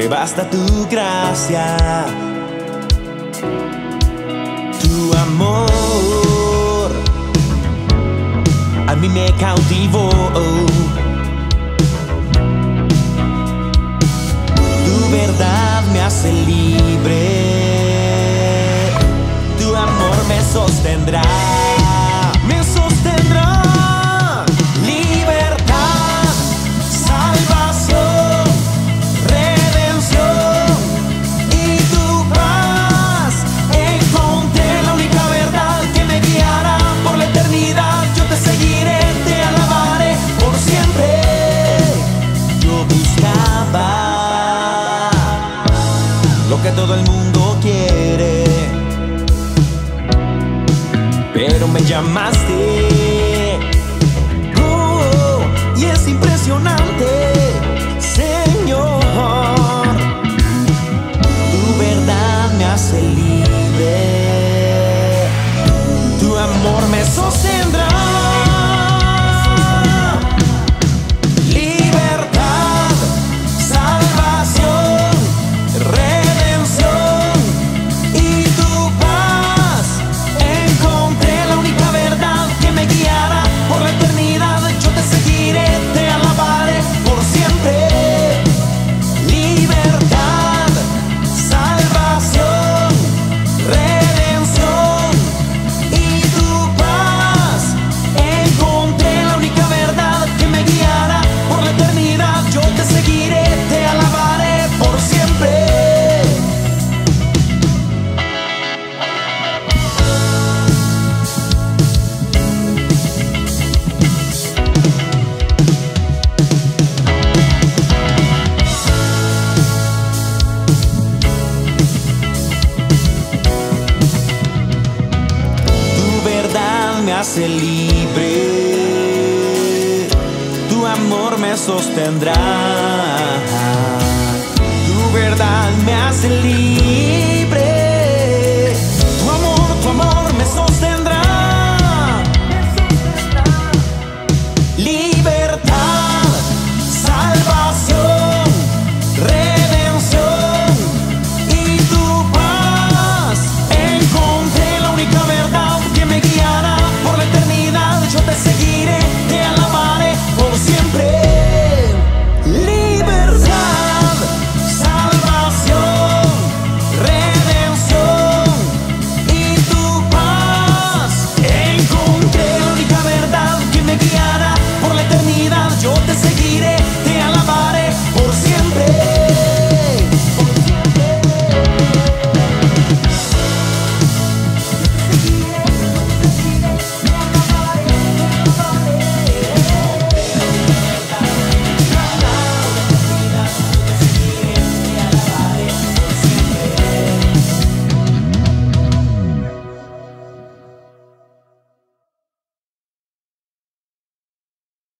Me basta tu gracia, tu amor. A mí me cautivó. Tu verdad me hace libre. Tu amor me sostendrá. todo el mundo quiere. Pero me llamaste. hace libre, tu amor me sostendrá, tu verdad me hace libre.